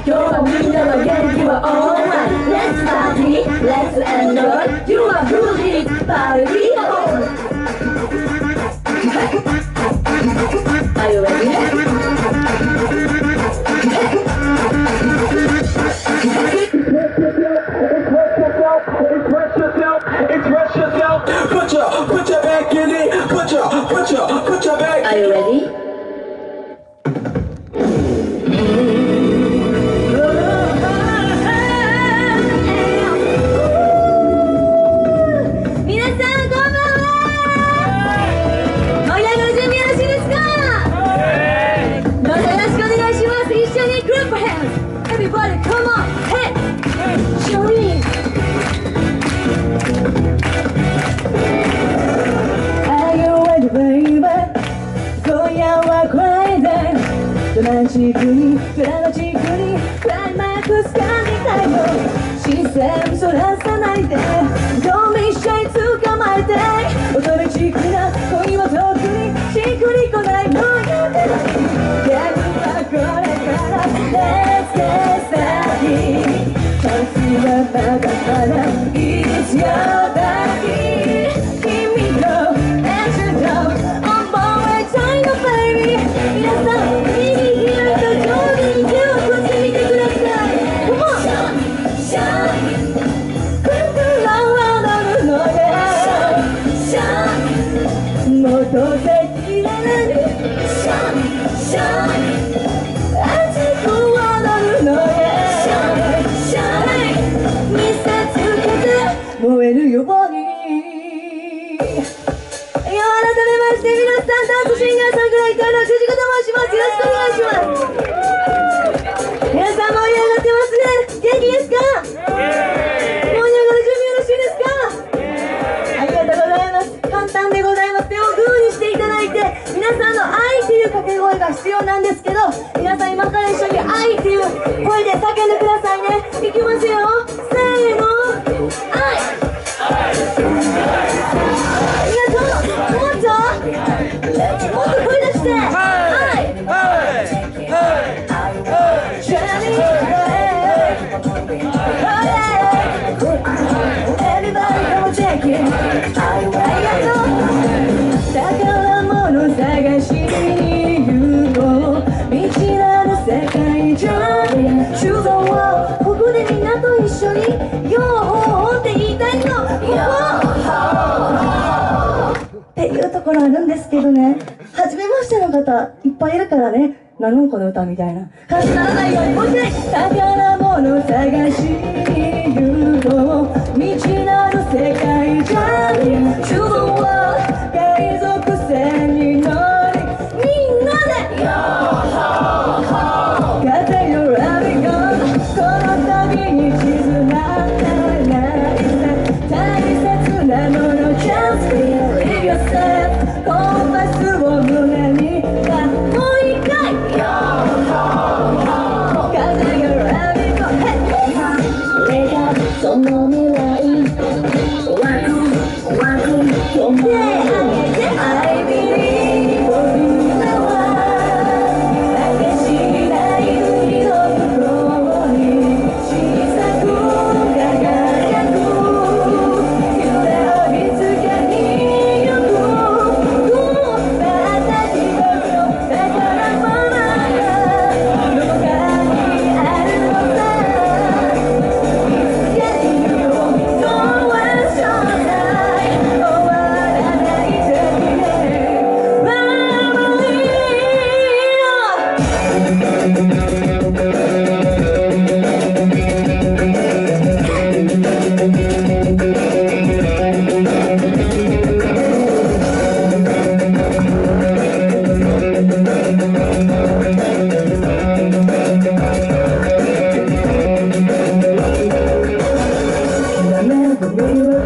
バレない今日はみんなは元気は alright Let's party, let's enjoy You are good, it's party on Are you ready? ンドラマチックにドラマチックにクライマックス感じたいよ視線そらさないで Don't be shy 捕まえて乙女チックな恋はが必要なんですけど皆さん今から一緒に愛っていう声で叫んでくださいね。いきますよ。せーの。愛。ありがとうもっと。もっと声出して。っていうところあるんですけどね。初めましての方いっぱいいるからね。何のこの歌みたいな。感じにならないようにもう一回宝物探し誘導未知なる世界じゃん。ク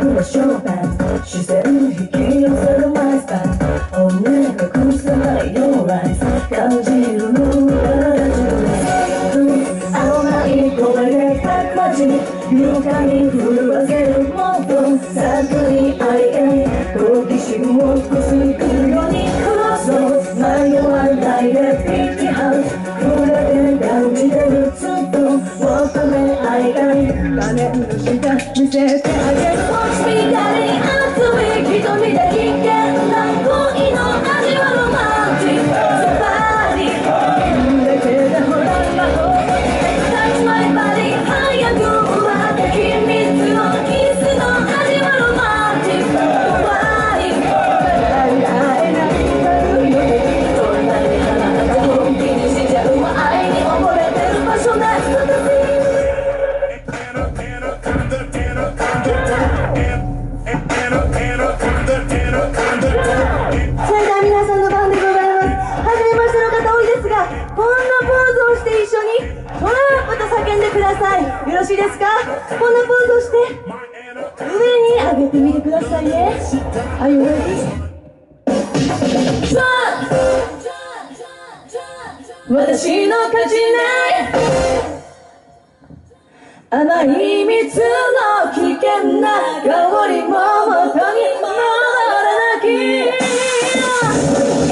僕ショーパン視線引き寄せるマイスパン女が隠さないようライス感じるのは大丈夫青い声でパクマジ床に震わせるもっと作にありえ好奇心をくすぐるようにこそ迷わないでピッチハウス震えて感じてるずっと求め合いたい画面の下見せてあげる me down. Are you ready? Jump! 私の勝ちね甘い蜜の危険な香りも元に戻らなきゃ